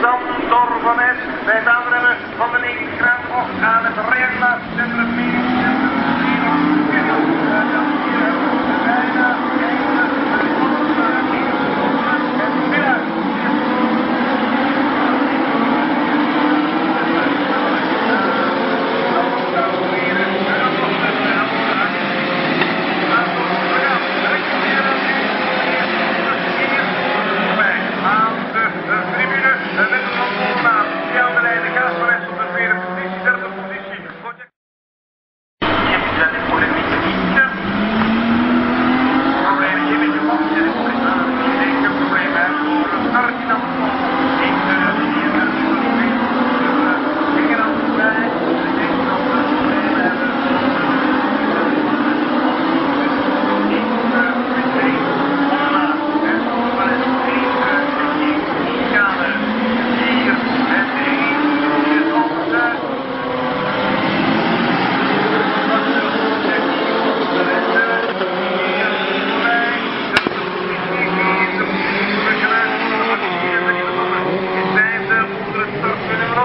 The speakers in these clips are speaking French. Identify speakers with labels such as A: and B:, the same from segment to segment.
A: Santor van het Wij van de linkerkant op aan het rechterlaatste nummer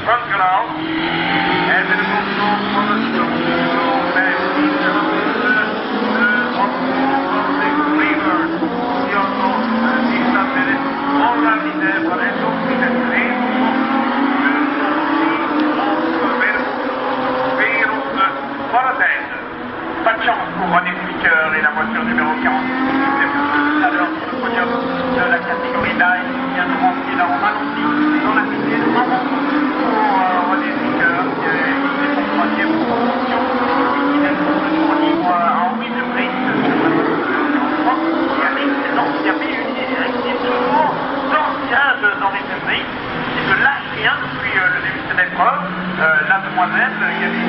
A: Run ground, and then move to demoiselles, il y avait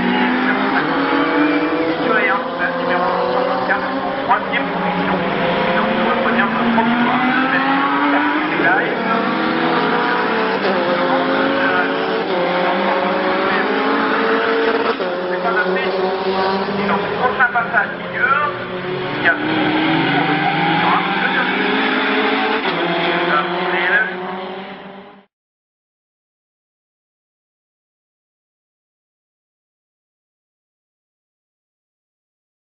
A: numéro troisième position. Donc nous reprenons notre provisoire. C'est dans le prochain passage, il y a